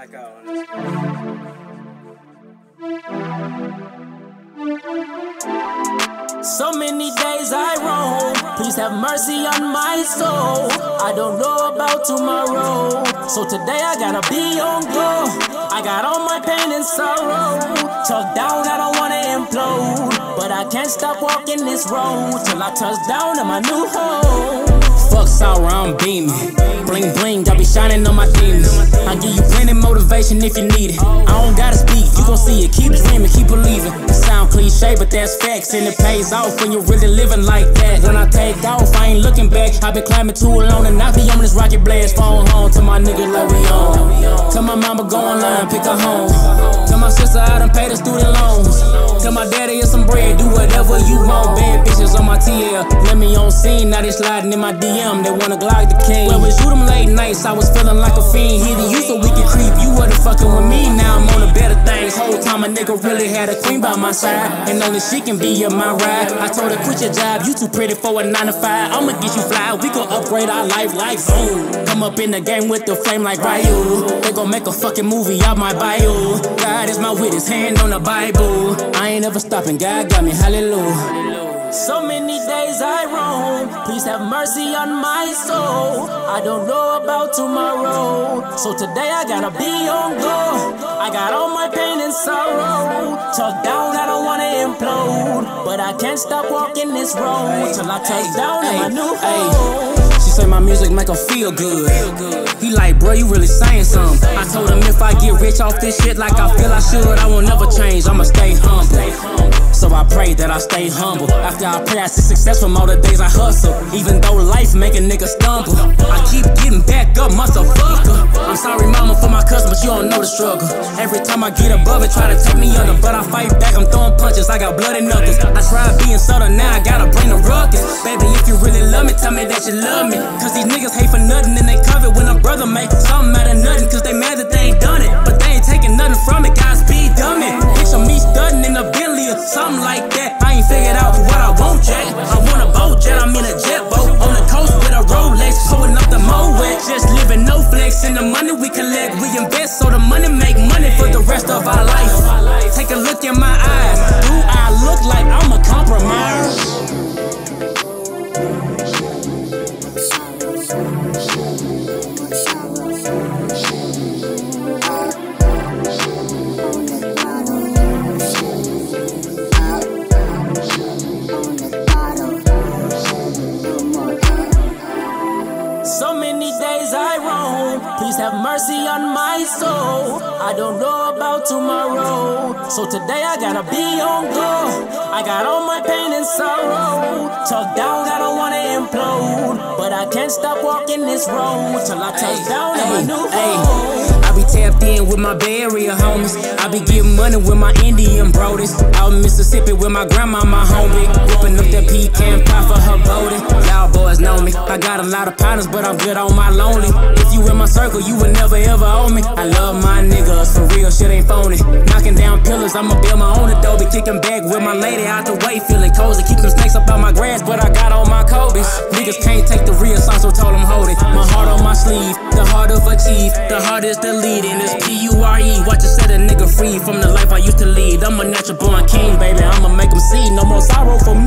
out. So many days I roam. Please have mercy on my soul. I don't know about tomorrow. So today I gotta be on go. I got all my pain and sorrow. Tucked down, I don't wanna implode. But I can't stop walking this road till I touch down in my new home. Fuck sour, I'm beaming. Bling bling, I be shining on my demons. I give you plenty motivation if you need it. I don't gotta speak, you gon' see it. Keep dreaming, keep believing. It sound cliche, but that's facts, and it pays off when you're really living like that. When I take off, I ain't looking back. i been climbing too alone, and I be on this rocket blast. Phone home to my nigga like we on. Tell my mama go online, pick her home. My sister I done paid the student loans. Tell my daddy it's some bread, do whatever you want. Bad bitches on my TL. Let me on scene, now they sliding in my DM. They wanna glide the king. Well, we shoot them late nights, I was feeling like a fiend. Hitting you so we can creep. You wasn't fucking with me, now I'm on the better things. Whole time a nigga really had a queen by my side. And only she can be in my ride. I told her, quit your job, you too pretty for a 9 to 5. I'ma get you fly, we gon' upgrade our life like boom. Come up in the game with the flame like Ryu. They gon' make a fucking movie out my bio. God is witness, hand on the Bible. I ain't ever stopping, God got me, hallelujah. So many days I roam. Please have mercy on my soul. I don't know about tomorrow. So today I gotta be on go. I got all my pain and sorrow. Tucked down, I don't wanna implode. But I can't stop walking this road till I touch down in my new home. My music make her feel good. He like, bro, you really saying something. I told him if I get rich off this shit like I feel I should, I won't never change. I'ma stay humble. So I pray that I stay humble. After I pray I see success from all the days I hustle. Even though life make a nigga stumble. I keep getting back up, motherfucker. I'm sorry, mama, for my cousin, but you don't know the struggle. Every time I get above it, try to take me under. But I fight back, I'm throwing punches, I got bloody knuckles. I tried being subtle, now I gotta bring the ruckus. Tell me that you love me. Cause these niggas hate for nothing and they cover when a brother make something out of nothing. Cause they mad that they ain't done it. But they ain't taking nothing from it, guys be dummy. Picture me studying in a Bentley or something like that. I ain't figured out what I want yet. I want a boat jet, I'm in a jet boat. On the coast with a Rolex, pulling up the Moet. Just living no flex, and the money we collect, we invest so the money make money for the rest of our life. Take a look in my eyes. Roam. Please have mercy on my soul. I don't know about tomorrow. So today I gotta be on go. I got all my pain and sorrow. Tucked down, I don't wanna implode. But I can't stop walking this road till I touch down in my new home. Tapped in with my Bay Area homies. I be getting money with my Indian brodies. Out in Mississippi with my grandma, my homie. Whipping up that pecan pie for her boating. Y'all boys know me. I got a lot of partners, but I'm good on my lonely. If you in my circle, you would never ever owe me. I love my niggas, for real, shit ain't phony. Knocking down pillars, I'ma build my own adobe. Kicking back with my lady out the way, feeling cozy. Keep them snakes up on my grass, but I got Niggas can't take the real song, so told them hold it. My heart on my sleeve, the heart of a chief. The heart is the lead, and it's P U R E. Watch it set a nigga free from the life I used to lead. I'm a natural born king, baby. I'ma make them see no more sorrow for me.